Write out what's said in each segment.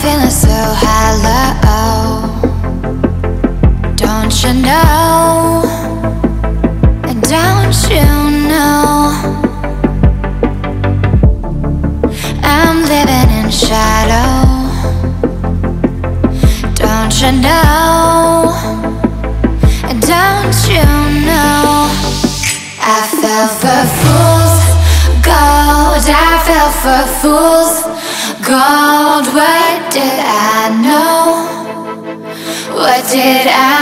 Feeling so hollow, oh. Don't you know? Don't you know? I'm living in shadow. Don't you know? Don't you know? I fell for fools, gold. I fell for fools did I know? What did I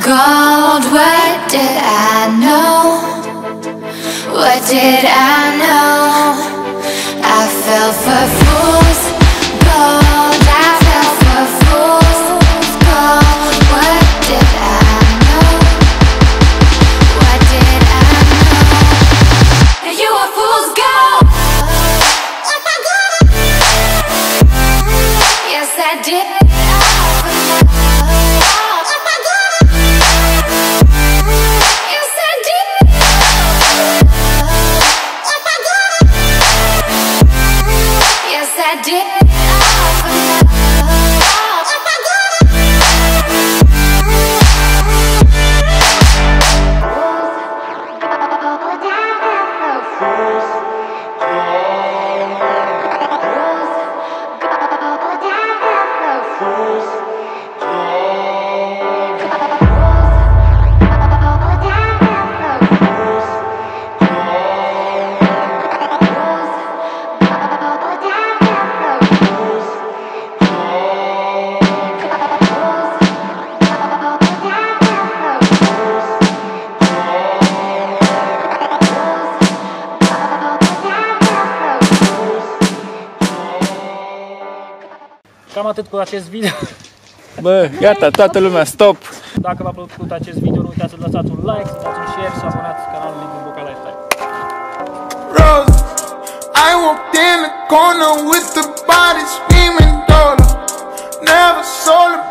gold. What did I did. Cam atât cu acest video. Bă, gata, toată lumea, stop! Dacă v-a plăcut acest video, nu uitați să lăsați un like, să dați un share și să abonați canalul din Buca Lifestyle. Rose. I walked in the corner with the body screaming dollar. Never sold it